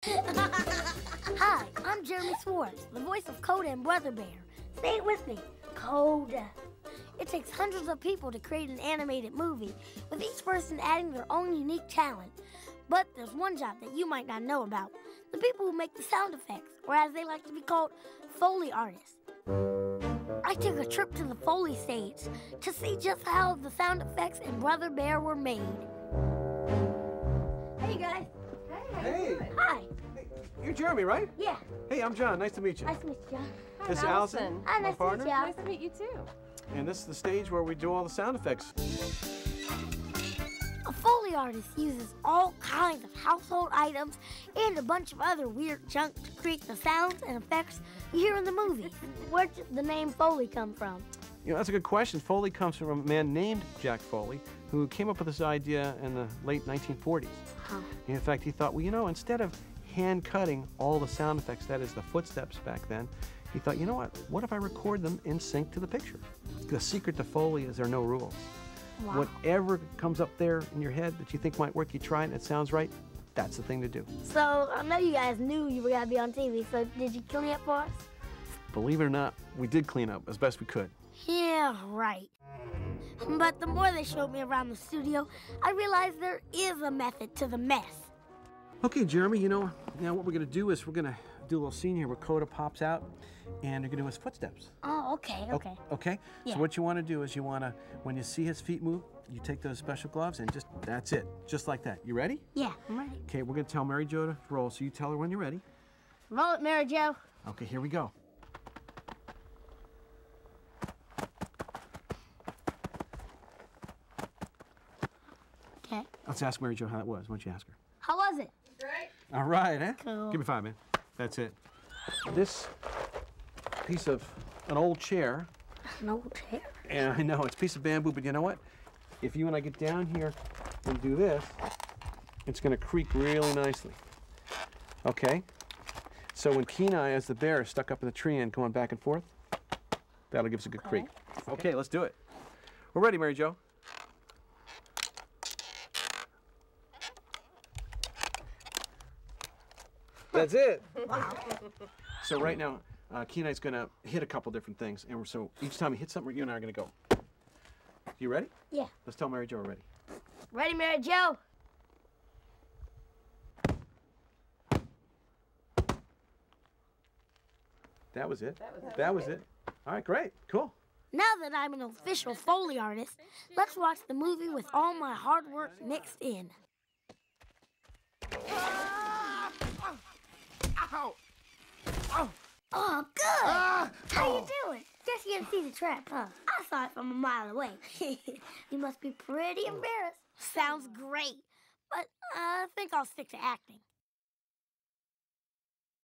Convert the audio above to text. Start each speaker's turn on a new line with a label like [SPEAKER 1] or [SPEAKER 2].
[SPEAKER 1] Hi, I'm Jeremy Suarez, the voice of Koda and Brother Bear. Say it with me, Koda. It takes hundreds of people to create an animated movie, with each person adding their own unique talent. But there's one job that you might not know about the people who make the sound effects, or as they like to be called, Foley artists. I took a trip to the Foley stage to see just how the sound effects in Brother Bear were made. Hey, guys.
[SPEAKER 2] Hey,
[SPEAKER 1] Hi.
[SPEAKER 2] you're Jeremy, right?
[SPEAKER 1] Yeah.
[SPEAKER 2] Hey, I'm John. Nice to meet you.
[SPEAKER 1] Nice to meet you, John.
[SPEAKER 2] This is Allison,
[SPEAKER 1] Hi, oh,
[SPEAKER 2] my
[SPEAKER 1] nice to meet you.
[SPEAKER 3] Nice to meet you too.
[SPEAKER 2] and this is the stage where we do all the sound effects.
[SPEAKER 1] A Foley artist uses all kinds of household items and a bunch of other weird junk to create the sounds and effects you hear in the movies. Where did the name Foley come from?
[SPEAKER 2] You know, that's a good question. Foley comes from a man named Jack Foley, who came up with this idea in the late 1940s.
[SPEAKER 1] Huh.
[SPEAKER 2] In fact, he thought, well, you know, instead of hand cutting all the sound effects, that is the footsteps back then, he thought, you know what? What if I record them in sync to the picture? The secret to Foley is there are no rules.
[SPEAKER 1] Wow.
[SPEAKER 2] Whatever comes up there in your head that you think might work, you try it and it sounds right, that's the thing to do.
[SPEAKER 1] So I know you guys knew you were gonna be on TV. So did you clean up for us?
[SPEAKER 2] Believe it or not, we did clean up as best we could.
[SPEAKER 1] Yeah, right. But the more they showed me around the studio, I realized there is a method to the mess.
[SPEAKER 2] Okay, Jeremy, you know, now what we're going to do is we're going to do a little scene here where Koda pops out and you're going to do his footsteps.
[SPEAKER 1] Oh, okay,
[SPEAKER 2] O-
[SPEAKER 1] okay.
[SPEAKER 2] Okay?
[SPEAKER 1] Yeah.
[SPEAKER 2] So what you want to do is you want to, when you see his feet move, you take those special gloves and just, that's it. Just like that. You ready?
[SPEAKER 1] Yeah, I'm ready.
[SPEAKER 2] Okay, we're going to tell Mary Jo to roll, so you tell her when you're ready.
[SPEAKER 1] Roll it, Mary Jo.
[SPEAKER 2] Okay, here we go.
[SPEAKER 1] Okay.
[SPEAKER 2] Let's ask Mary Jo how that was. Why don't you ask her?
[SPEAKER 1] How was it?
[SPEAKER 2] All right, eh?
[SPEAKER 1] Cool.
[SPEAKER 2] Give me five, man. That's it. This piece of an old chair
[SPEAKER 1] An old chair.
[SPEAKER 2] And I know it's a piece of bamboo, but you know what? If you and I get down here and do this, it's going to creak really nicely. Okay? So when Kenai, as the bear, is stuck up in the tree and going back and forth, that'll give us a good creak. Okay, let's do it. We're ready, Mary Jo. That's it. So right now, uh, Kenai's going to hit a couple different things, and so each time he hits something, you and I are going to go. You ready?
[SPEAKER 1] Yeah.
[SPEAKER 2] Let's tell Mary Jo we're ready.
[SPEAKER 1] Ready, Mary Jo?
[SPEAKER 2] That was it. That was, it. All right, great, cool.
[SPEAKER 1] Now that I'm an official Foley artist, let's watch the movie with all my hard work mixed in.
[SPEAKER 4] Ow!
[SPEAKER 1] Oh, good! How you oh. doing? Guess you didn't see the trap, huh? I saw it from a mile away. you must be pretty oh. embarrassed. Sounds great, but uh, I think I'll stick to acting.